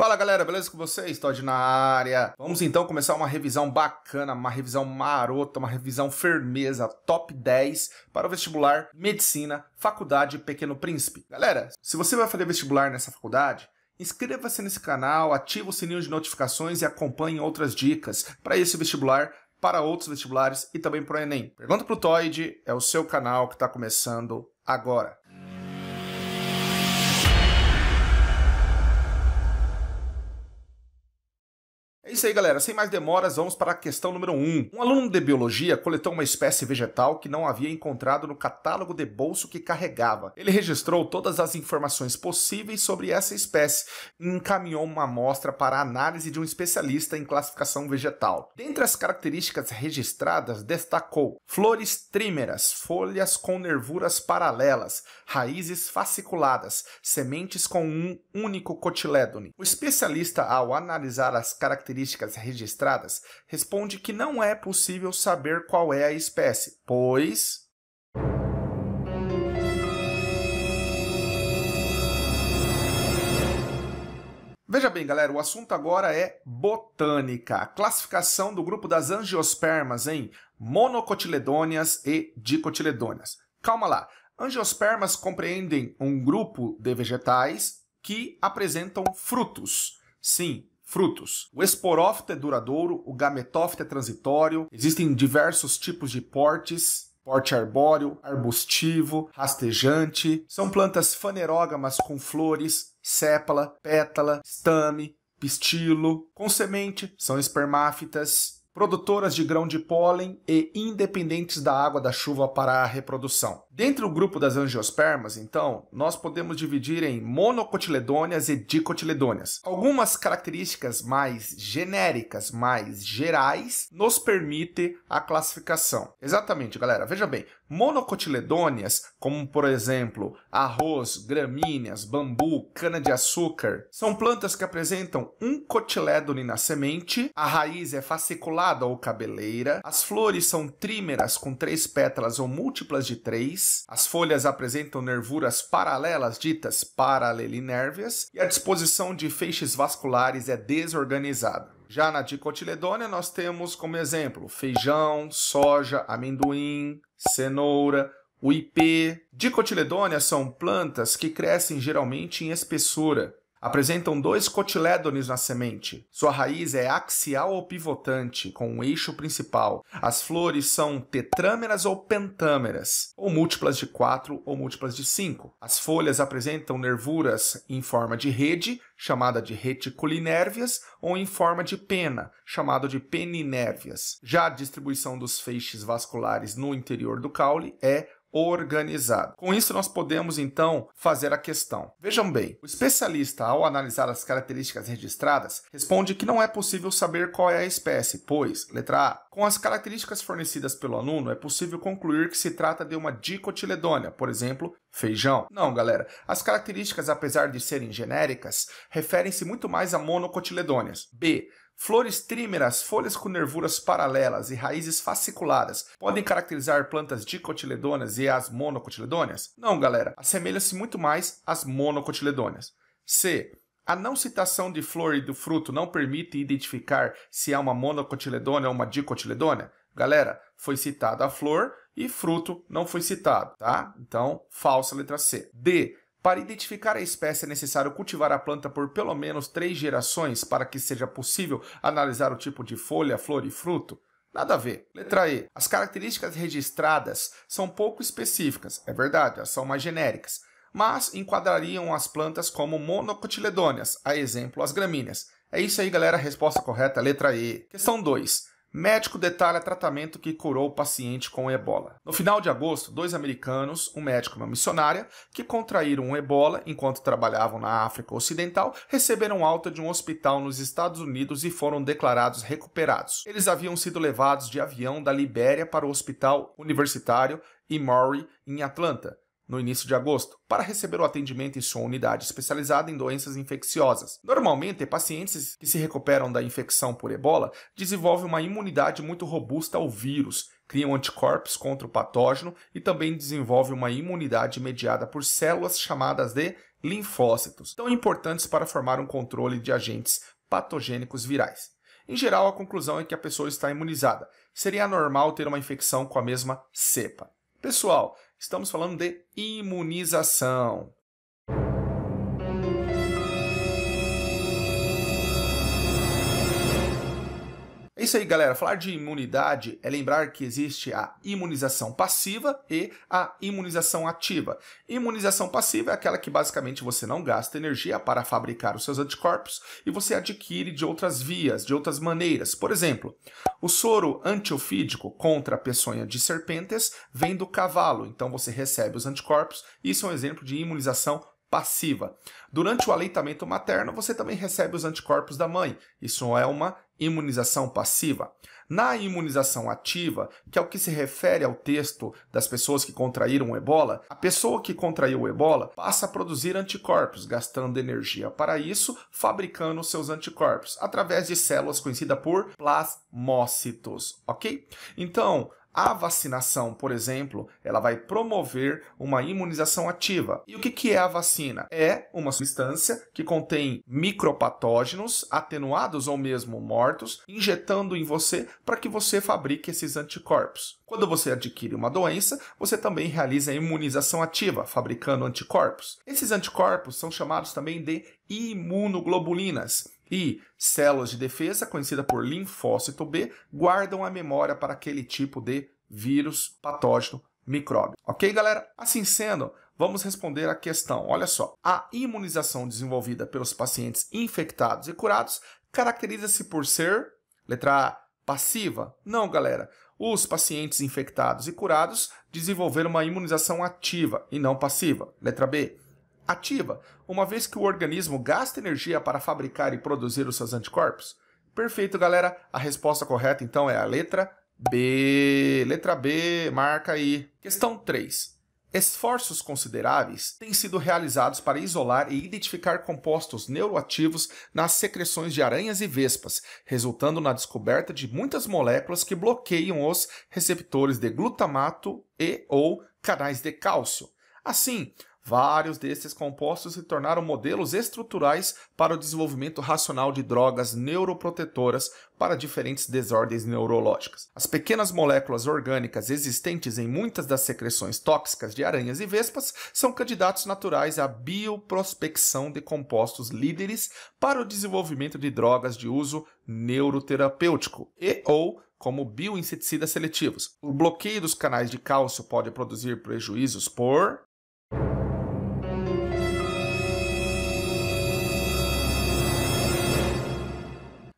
Fala galera, beleza com vocês? Todd na área. Vamos então começar uma revisão bacana, uma revisão marota, uma revisão firmeza, top 10 para o vestibular Medicina, Faculdade Pequeno Príncipe. Galera, se você vai fazer vestibular nessa faculdade, inscreva-se nesse canal, ative o sininho de notificações e acompanhe outras dicas para esse vestibular, para outros vestibulares e também para o Enem. Pergunta pro Todd é o seu canal que está começando agora. É isso aí, galera. Sem mais demoras, vamos para a questão número 1. Um aluno de biologia coletou uma espécie vegetal que não havia encontrado no catálogo de bolso que carregava. Ele registrou todas as informações possíveis sobre essa espécie e encaminhou uma amostra para análise de um especialista em classificação vegetal. Dentre as características registradas, destacou flores trímeras, folhas com nervuras paralelas, raízes fasciculadas, sementes com um único cotilédone. O especialista, ao analisar as características características registradas, responde que não é possível saber qual é a espécie, pois Veja bem, galera, o assunto agora é botânica, a classificação do grupo das angiospermas em monocotiledôneas e dicotiledôneas. Calma lá, angiospermas compreendem um grupo de vegetais que apresentam frutos. Sim, frutos. O esporófito é duradouro, o gametófito é transitório, existem diversos tipos de portes, porte arbóreo, arbustivo, rastejante. São plantas fanerógamas com flores, sépala, pétala, estame, pistilo. Com semente, são espermáfitas produtoras de grão de pólen e independentes da água da chuva para a reprodução. Dentro do grupo das angiospermas, então, nós podemos dividir em monocotiledôneas e dicotiledôneas. Algumas características mais genéricas, mais gerais, nos permite a classificação. Exatamente, galera. Veja bem, monocotiledôneas, como por exemplo arroz, gramíneas, bambu, cana-de-açúcar, são plantas que apresentam um cotilédone na semente, a raiz é fasciculada ou cabeleira. As flores são trímeras com três pétalas ou múltiplas de três. As folhas apresentam nervuras paralelas ditas paralelinérvias e a disposição de feixes vasculares é desorganizada. Já na dicotiledônia, nós temos como exemplo feijão, soja, amendoim, cenoura, o ipê. Dicotiledônia são plantas que crescem geralmente em espessura, Apresentam dois cotilédones na semente. Sua raiz é axial ou pivotante, com um eixo principal. As flores são tetrâmeras ou pentâmeras, ou múltiplas de 4 ou múltiplas de 5. As folhas apresentam nervuras em forma de rede, chamada de reticulinérvias, ou em forma de pena, chamado de peninérvias. Já a distribuição dos feixes vasculares no interior do caule é organizado. Com isso, nós podemos então fazer a questão. Vejam bem, o especialista, ao analisar as características registradas, responde que não é possível saber qual é a espécie, pois, letra A, com as características fornecidas pelo aluno, é possível concluir que se trata de uma dicotiledônia, por exemplo, feijão. Não, galera, as características, apesar de serem genéricas, referem-se muito mais a monocotiledôneas. B, Flores trímeras, folhas com nervuras paralelas e raízes fasciculadas podem caracterizar plantas dicotiledôneas e as monocotiledôneas? Não, galera. Assemelha-se muito mais às monocotiledôneas. C. A não citação de flor e do fruto não permite identificar se é uma monocotiledônia ou uma dicotiledônia? Galera, foi citada a flor e fruto não foi citado, tá? Então, falsa letra C. D. Para identificar a espécie é necessário cultivar a planta por pelo menos três gerações para que seja possível analisar o tipo de folha, flor e fruto? Nada a ver. Letra E. As características registradas são pouco específicas, é verdade, elas são mais genéricas, mas enquadrariam as plantas como monocotiledôneas, a exemplo as gramíneas. É isso aí, galera, resposta correta, letra E. Questão 2. Médico detalha tratamento que curou o paciente com ebola. No final de agosto, dois americanos, um médico e uma missionária, que contraíram ebola enquanto trabalhavam na África Ocidental, receberam alta de um hospital nos Estados Unidos e foram declarados recuperados. Eles haviam sido levados de avião da Libéria para o Hospital Universitário Emory, em Atlanta, no início de agosto, para receber o atendimento em sua unidade especializada em doenças infecciosas. Normalmente, pacientes que se recuperam da infecção por ebola desenvolvem uma imunidade muito robusta ao vírus, criam anticorpos contra o patógeno e também desenvolve uma imunidade mediada por células chamadas de linfócitos, tão importantes para formar um controle de agentes patogênicos virais. Em geral, a conclusão é que a pessoa está imunizada. Seria normal ter uma infecção com a mesma cepa. Pessoal, estamos falando de imunização. Isso aí, galera. Falar de imunidade é lembrar que existe a imunização passiva e a imunização ativa. Imunização passiva é aquela que basicamente você não gasta energia para fabricar os seus anticorpos e você adquire de outras vias, de outras maneiras. Por exemplo, o soro antiofídico contra a peçonha de serpentes vem do cavalo, então você recebe os anticorpos. Isso é um exemplo de imunização passiva. Durante o aleitamento materno, você também recebe os anticorpos da mãe. Isso é uma imunização passiva. Na imunização ativa, que é o que se refere ao texto das pessoas que contraíram o ebola, a pessoa que contraiu o ebola passa a produzir anticorpos, gastando energia para isso, fabricando seus anticorpos através de células conhecidas por plasmócitos, ok? Então, a vacinação, por exemplo, ela vai promover uma imunização ativa. E o que é a vacina? É uma substância que contém micropatógenos atenuados ou mesmo mortos, injetando em você para que você fabrique esses anticorpos. Quando você adquire uma doença, você também realiza a imunização ativa, fabricando anticorpos. Esses anticorpos são chamados também de imunoglobulinas e células de defesa, conhecida por linfócito B, guardam a memória para aquele tipo de vírus, patógeno, micróbio. Ok, galera? Assim sendo, vamos responder a questão. Olha só, a imunização desenvolvida pelos pacientes infectados e curados caracteriza-se por ser, letra A, passiva? Não, galera. Os pacientes infectados e curados desenvolveram uma imunização ativa e não passiva. Letra B, ativa, uma vez que o organismo gasta energia para fabricar e produzir os seus anticorpos? Perfeito, galera. A resposta correta então é a letra B. Letra B, marca aí. Questão 3. Esforços consideráveis têm sido realizados para isolar e identificar compostos neuroativos nas secreções de aranhas e vespas, resultando na descoberta de muitas moléculas que bloqueiam os receptores de glutamato e ou canais de cálcio. Assim, Vários desses compostos se tornaram modelos estruturais para o desenvolvimento racional de drogas neuroprotetoras para diferentes desordens neurológicas. As pequenas moléculas orgânicas existentes em muitas das secreções tóxicas de aranhas e vespas são candidatos naturais à bioprospecção de compostos líderes para o desenvolvimento de drogas de uso neuroterapêutico e ou como bioinseticidas seletivos. O bloqueio dos canais de cálcio pode produzir prejuízos por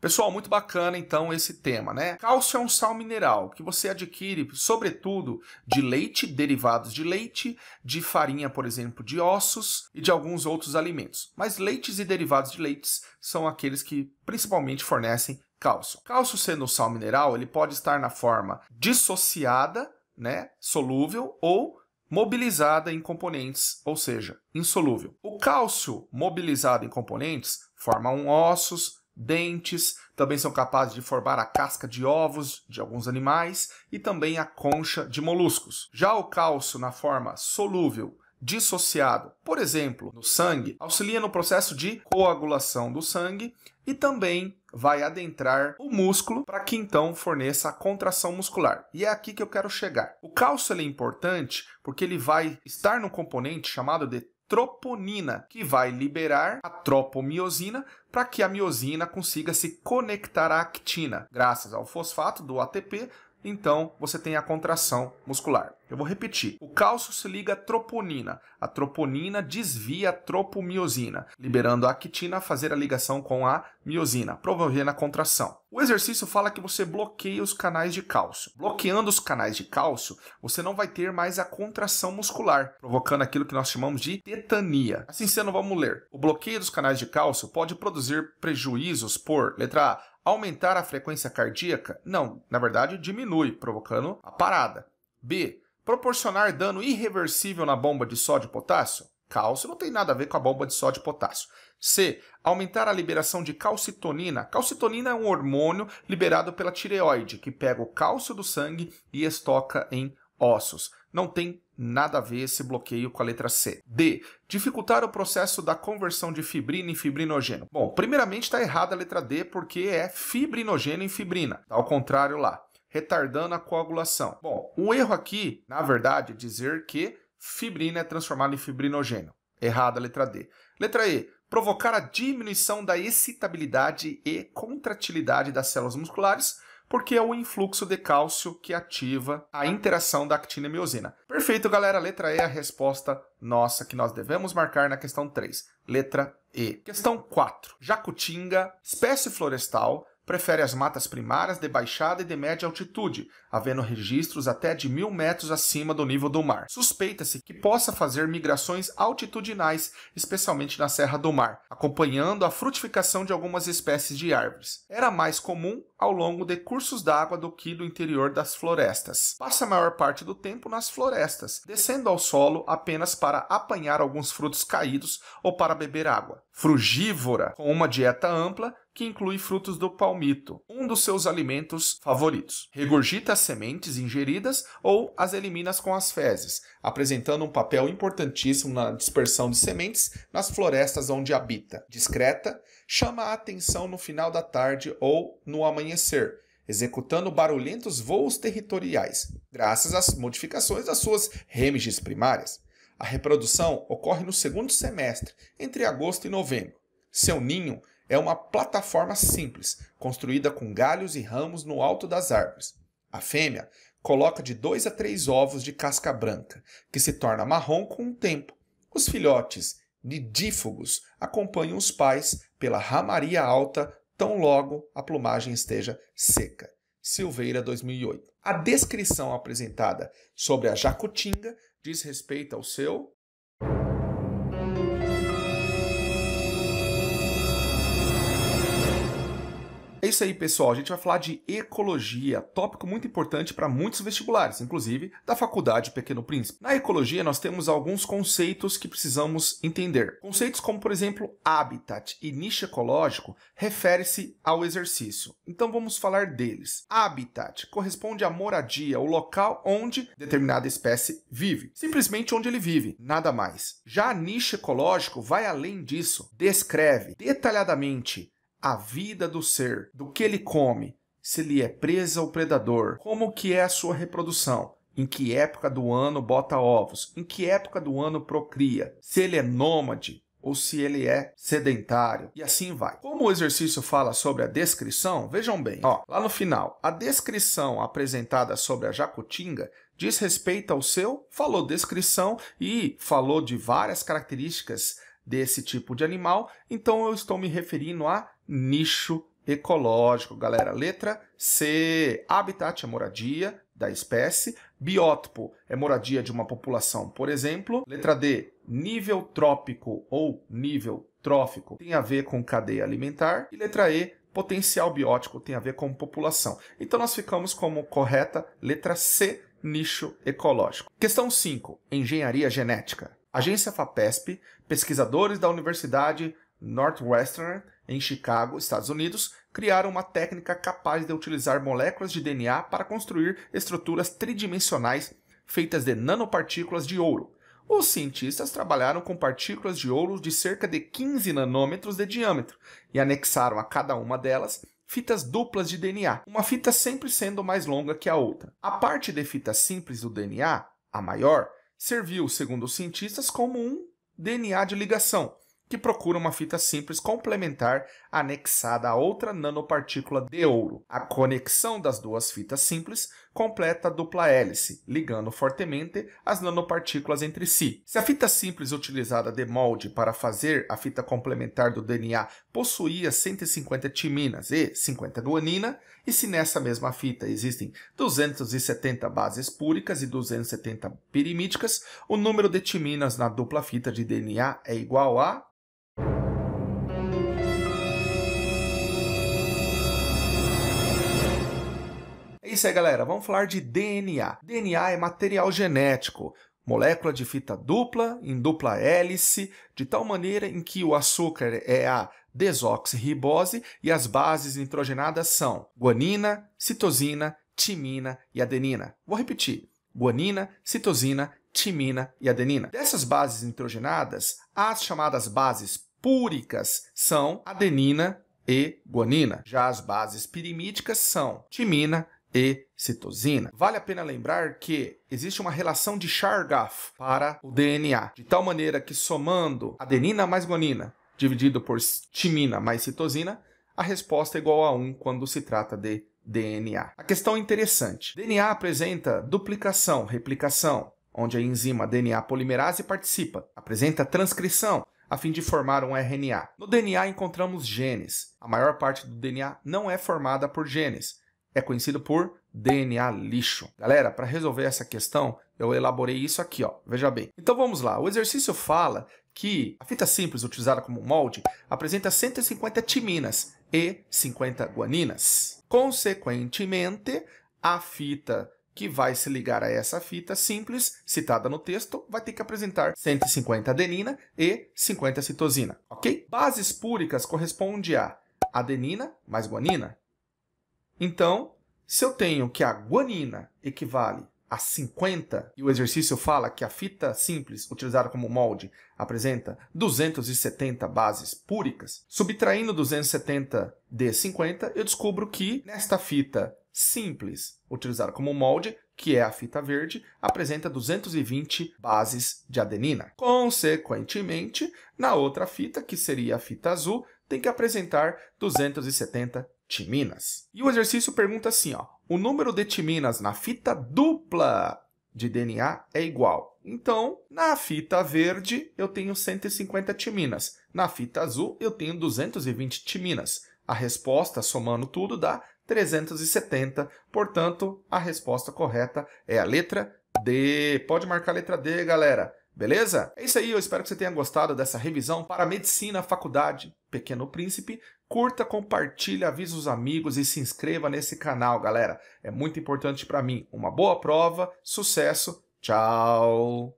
Pessoal, muito bacana então esse tema, né? Cálcio é um sal mineral que você adquire, sobretudo, de leite, derivados de leite, de farinha, por exemplo, de ossos e de alguns outros alimentos. Mas leites e derivados de leites são aqueles que principalmente fornecem cálcio. Cálcio sendo um sal mineral, ele pode estar na forma dissociada, né, solúvel ou mobilizada em componentes, ou seja, insolúvel. O cálcio mobilizado em componentes forma um ossos, dentes, também são capazes de formar a casca de ovos de alguns animais e também a concha de moluscos. Já o cálcio na forma solúvel dissociado, por exemplo, no sangue, auxilia no processo de coagulação do sangue e também vai adentrar o músculo para que então forneça a contração muscular. E é aqui que eu quero chegar. O cálcio é importante porque ele vai estar no componente chamado de troponina, que vai liberar a tropomiosina para que a miosina consiga se conectar à actina, graças ao fosfato do ATP então você tem a contração muscular. Eu vou repetir. O cálcio se liga à troponina. A troponina desvia a tropomiosina, liberando a actina a fazer a ligação com a miosina, promovendo a contração. O exercício fala que você bloqueia os canais de cálcio. Bloqueando os canais de cálcio, você não vai ter mais a contração muscular, provocando aquilo que nós chamamos de tetania. Assim sendo, vamos ler. O bloqueio dos canais de cálcio pode produzir prejuízos por, letra A, Aumentar a frequência cardíaca? Não, na verdade diminui, provocando a parada. B. Proporcionar dano irreversível na bomba de sódio e potássio? Cálcio não tem nada a ver com a bomba de sódio e potássio. C. Aumentar a liberação de calcitonina. Calcitonina é um hormônio liberado pela tireoide, que pega o cálcio do sangue e estoca em ossos. Não tem nada a ver esse bloqueio com a letra C. D. Dificultar o processo da conversão de fibrina em fibrinogênio. Bom, primeiramente está errada a letra D porque é fibrinogênio em fibrina. Tá ao contrário lá. Retardando a coagulação. Bom, o erro aqui, na verdade, é dizer que fibrina é transformada em fibrinogênio. Errada a letra D. Letra E provocar a diminuição da excitabilidade e contratilidade das células musculares, porque é o influxo de cálcio que ativa a interação da actina e miosina. Perfeito, galera. Letra E é a resposta nossa que nós devemos marcar na questão 3. Letra E. Questão 4. Jacutinga, espécie florestal, prefere as matas primárias de baixada e de média altitude, havendo registros até de mil metros acima do nível do mar. Suspeita-se que possa fazer migrações altitudinais, especialmente na Serra do Mar, acompanhando a frutificação de algumas espécies de árvores. Era mais comum ao longo de cursos d'água do que do interior das florestas. Passa a maior parte do tempo nas florestas, descendo ao solo apenas para apanhar alguns frutos caídos ou para beber água. Frugívora, com uma dieta ampla, que inclui frutos do palmito, um dos seus alimentos favoritos. Regurgita as sementes ingeridas ou as elimina com as fezes, apresentando um papel importantíssimo na dispersão de sementes nas florestas onde habita. Discreta, chama a atenção no final da tarde ou no amanhecer, executando barulhentos voos territoriais, graças às modificações das suas remiges primárias. A reprodução ocorre no segundo semestre, entre agosto e novembro. Seu ninho é uma plataforma simples, construída com galhos e ramos no alto das árvores. A fêmea coloca de dois a três ovos de casca branca, que se torna marrom com o tempo. Os filhotes, nidífugos, acompanham os pais pela ramaria alta tão logo a plumagem esteja seca. Silveira 2008. A descrição apresentada sobre a jacutinga diz respeito ao seu É isso aí, pessoal. A gente vai falar de ecologia, tópico muito importante para muitos vestibulares, inclusive da Faculdade Pequeno Príncipe. Na ecologia, nós temos alguns conceitos que precisamos entender. Conceitos como, por exemplo, habitat e nicho ecológico refere-se ao exercício. Então vamos falar deles. Habitat corresponde à moradia, o local onde determinada espécie vive. Simplesmente onde ele vive, nada mais. Já nicho ecológico vai além disso, descreve detalhadamente a vida do ser, do que ele come, se ele é presa ou predador, como que é a sua reprodução, em que época do ano bota ovos, em que época do ano procria, se ele é nômade ou se ele é sedentário, e assim vai. Como o exercício fala sobre a descrição, vejam bem, ó, lá no final, a descrição apresentada sobre a jacutinga diz respeito ao seu, falou descrição e falou de várias características desse tipo de animal, então eu estou me referindo a nicho ecológico, galera. Letra C, habitat é moradia da espécie, biótopo é moradia de uma população, por exemplo. Letra D, nível trópico ou nível trófico tem a ver com cadeia alimentar. E letra E, potencial biótico tem a ver com população. Então nós ficamos como correta letra C, nicho ecológico. Questão 5, engenharia genética. Agência FAPESP, pesquisadores da Universidade Northwestern, em Chicago, Estados Unidos, criaram uma técnica capaz de utilizar moléculas de DNA para construir estruturas tridimensionais feitas de nanopartículas de ouro. Os cientistas trabalharam com partículas de ouro de cerca de 15 nanômetros de diâmetro e anexaram a cada uma delas fitas duplas de DNA, uma fita sempre sendo mais longa que a outra. A parte de fita simples do DNA, a maior, serviu, segundo os cientistas, como um DNA de ligação, que procura uma fita simples complementar anexada a outra nanopartícula de ouro. A conexão das duas fitas simples completa a dupla hélice, ligando fortemente as nanopartículas entre si. Se a fita simples utilizada de molde para fazer a fita complementar do DNA possuía 150 timinas e 50 guanina, e se nessa mesma fita existem 270 bases púricas e 270 pirimídicas, o número de timinas na dupla fita de DNA é igual a isso aí, galera. Vamos falar de DNA. DNA é material genético, molécula de fita dupla em dupla hélice, de tal maneira em que o açúcar é a desoxirribose e as bases nitrogenadas são guanina, citosina, timina e adenina. Vou repetir: guanina, citosina, timina e adenina. Dessas bases nitrogenadas, as chamadas bases púricas são adenina e guanina. Já as bases pirimídicas são timina, e citosina. Vale a pena lembrar que existe uma relação de Chargaff para o DNA, de tal maneira que somando adenina mais guanina dividido por timina mais citosina, a resposta é igual a 1 quando se trata de DNA. A questão é interessante. DNA apresenta duplicação, replicação, onde a enzima DNA polimerase participa. Apresenta transcrição, a fim de formar um RNA. No DNA encontramos genes. A maior parte do DNA não é formada por genes. É conhecido por DNA lixo. Galera, para resolver essa questão, eu elaborei isso aqui, ó. Veja bem. Então vamos lá. O exercício fala que a fita simples utilizada como molde apresenta 150 timinas e 50 guaninas. Consequentemente, a fita que vai se ligar a essa fita simples, citada no texto, vai ter que apresentar 150 adenina e 50 citosina, ok? Bases púricas corresponde a adenina mais guanina. Então, se eu tenho que a guanina equivale a 50, e o exercício fala que a fita simples utilizada como molde apresenta 270 bases púricas, subtraindo 270 de 50, eu descubro que nesta fita simples utilizada como molde, que é a fita verde, apresenta 220 bases de adenina. Consequentemente, na outra fita, que seria a fita azul, tem que apresentar 270 timinas. E o exercício pergunta assim, ó, o número de timinas na fita dupla de DNA é igual. Então, na fita verde eu tenho 150 timinas, na fita azul eu tenho 220 timinas. A resposta, somando tudo, dá 370. Portanto, a resposta correta é a letra D. Pode marcar a letra D, galera. Beleza? É isso aí, eu espero que você tenha gostado dessa revisão para a Medicina Faculdade Pequeno Príncipe. Curta, compartilhe, avise os amigos e se inscreva nesse canal, galera. É muito importante para mim. Uma boa prova, sucesso, tchau!